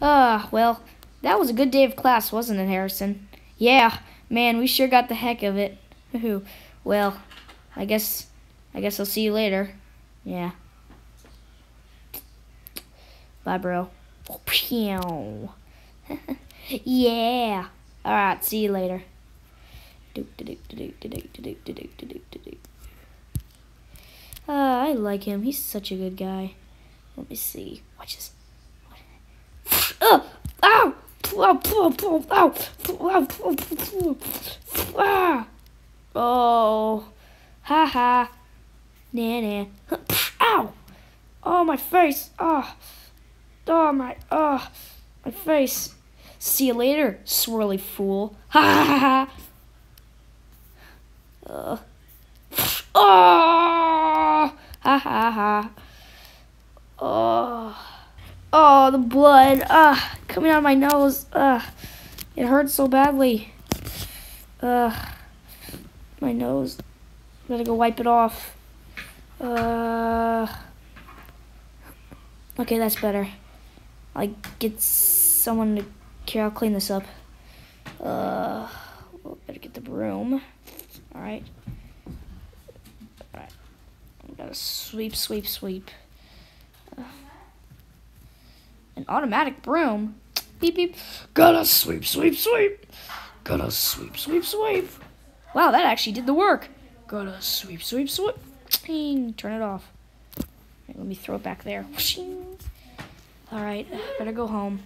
Ah, well, that was a good day of class, wasn't it, Harrison? Yeah, man, we sure got the heck of it. well, I guess, I guess I'll see you later. Yeah. Bye, bro. yeah. All right, see you later. Uh, I like him. He's such a good guy. Let me see. Watch this. Oh! Ow! Ow! Ow! Ow! Ow! Oh! Ha ha! Nah nah. Ow! Oh, my face! Oh! Oh, my... Oh! My face! See you later, swirly fool. Ha ha ha! Uh. Oh! Ha ha ha. Oh. Oh, the blood. Ah, coming out of my nose. Ah, it hurts so badly. Uh, my nose. I Gotta go wipe it off. Uh. Okay, that's better. I get someone to care. I'll clean this up. Uh, well, better get the broom. All right. All right. Gotta sweep, sweep, sweep. Uh, an automatic broom. Beep beep. Gotta sweep, sweep, sweep. Gotta sweep, sweep, sweep. Wow, that actually did the work. Gotta sweep, sweep, sweep. Ping. Turn it off. Right, let me throw it back there. All right, better go home.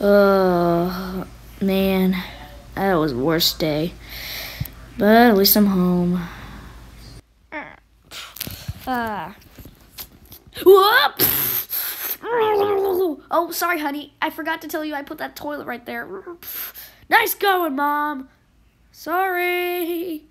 Uh, man, that was worst day. But at least I'm home. Ah. Whoop! Oh, sorry, honey. I forgot to tell you I put that toilet right there. Nice going, Mom. Sorry.